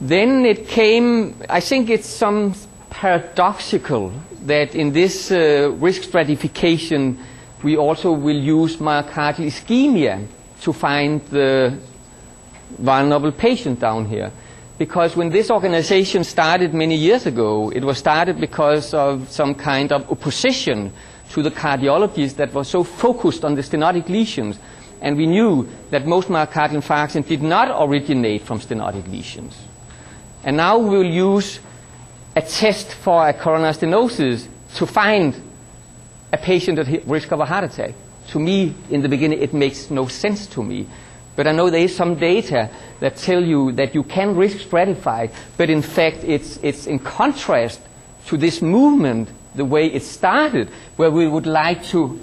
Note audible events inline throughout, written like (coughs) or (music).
then it came, I think it's some paradoxical that in this uh, risk stratification we also will use myocardial ischemia to find the vulnerable patient down here. Because when this organization started many years ago, it was started because of some kind of opposition to the cardiologists that were so focused on the stenotic lesions. And we knew that most myocardial infarction did not originate from stenotic lesions. And now we will use a test for a coronary stenosis to find a patient at risk of a heart attack. To me, in the beginning, it makes no sense to me. But I know there is some data that tell you that you can risk stratify, but in fact, it's, it's in contrast to this movement, the way it started, where we would like to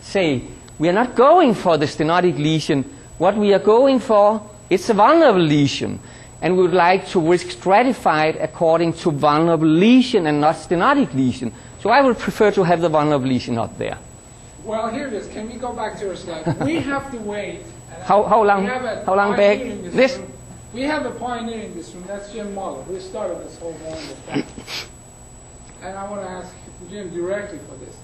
say, we are not going for the stenotic lesion. What we are going for, it's a vulnerable lesion. And we would like to risk stratify it according to vulnerable lesion and not stenotic lesion. So I would prefer to have the vulnerable lesion not there. Well, here it is. Can we go back to your slide? (laughs) we have to wait. How, how long, We have a how long back? this room. We have a pioneer in this room. That's Jim Muller, We started this whole thing. (coughs) And I want to ask Jim directly for this.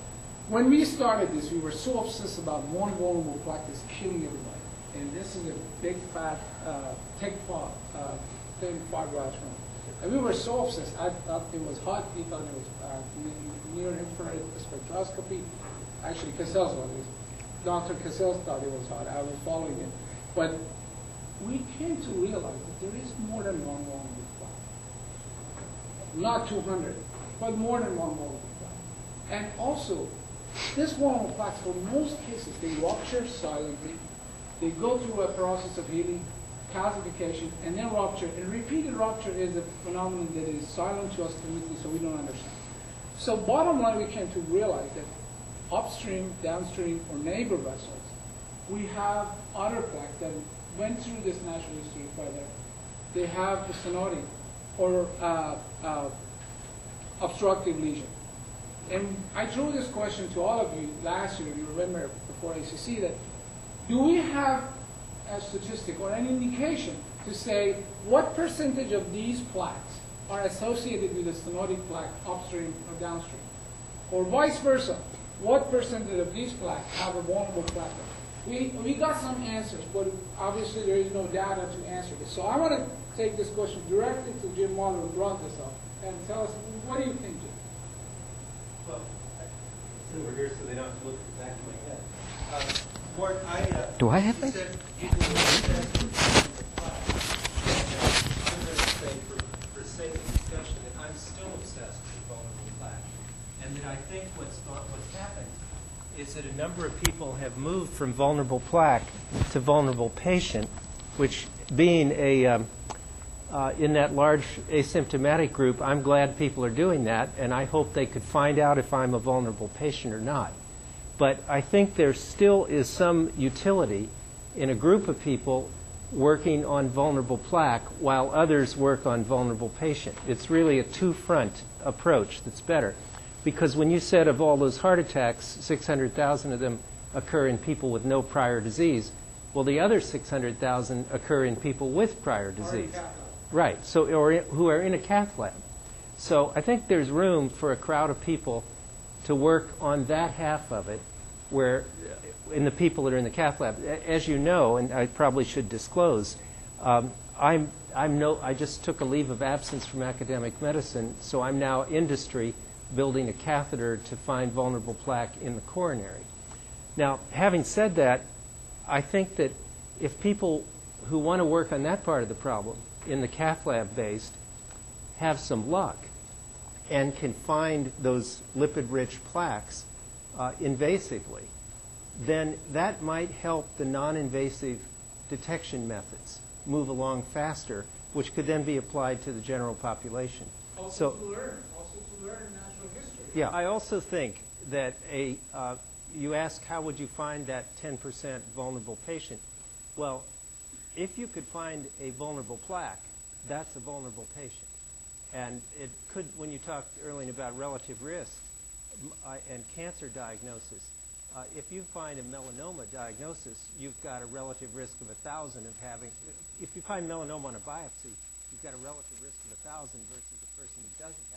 When we started this, we were so obsessed about one vulnerable that's killing everybody. And this is a big fat, uh, thick fat, uh, thin fiberglass room. And we were so obsessed. I thought it was hot. He thought it was uh, near infrared spectroscopy. Actually, Casscells was. Dr. Cassell thought it was hot. I was following it. But we came to realize that there is more than one vulnerable plaque not 200, but more than one vulnerable plaque. And also, this vulnerable plaques, for most cases, they rupture silently. They go through a process of healing, calcification, and then rupture. And repeated rupture is a phenomenon that is silent to us clinically, so we don't understand. So bottom line, we came to realize that upstream, downstream, or neighbor vessels, we have other plaques that went through this natural history further. They have the stenotic or uh, uh, obstructive lesion. And I threw this question to all of you last year, you remember before ACC, that do we have a statistic or an indication to say what percentage of these plaques are associated with a stenotic plaque upstream or downstream? Or vice versa, what percentage of these plaques have a vulnerable plaque? We, we got some answers, but obviously there is no data to answer this. So I want to take this question directly to Jim Muller, who brought this up, and tell us, what do you think, Jim? Well, I sit over here so they don't have to look at the back of my head. Uh, Do I have it? I think what's happened is that a number of people have moved from vulnerable plaque to vulnerable patient, which being a, um, uh, in that large asymptomatic group, I'm glad people are doing that, and I hope they could find out if I'm a vulnerable patient or not. But I think there still is some utility in a group of people working on vulnerable plaque while others work on vulnerable patient. It's really a two-front approach that's better. Because when you said of all those heart attacks, 600,000 of them occur in people with no prior disease, well, the other 600,000 occur in people with prior disease. Right. So, or who are in a cath lab. So, I think there's room for a crowd of people to work on that half of it, where in the people that are in the cath lab. As you know, and I probably should disclose, um, I'm I'm no. I just took a leave of absence from academic medicine, so I'm now industry building a catheter to find vulnerable plaque in the coronary. Now, having said that, I think that if people who want to work on that part of the problem in the cath lab based have some luck and can find those lipid rich plaques uh, invasively, then that might help the non invasive detection methods move along faster, which could then be applied to the general population. Also So- to learn, also to learn natural history. Yeah, I also think that a, uh, you ask how would you find that 10% vulnerable patient? Well, if you could find a vulnerable plaque, that's a vulnerable patient. And it could, when you talked earlier about relative risk and cancer diagnosis, uh, if you find a melanoma diagnosis, you've got a relative risk of 1,000 of having, if you find melanoma on a biopsy, you've got a relative risk of a thousand versus a person who doesn't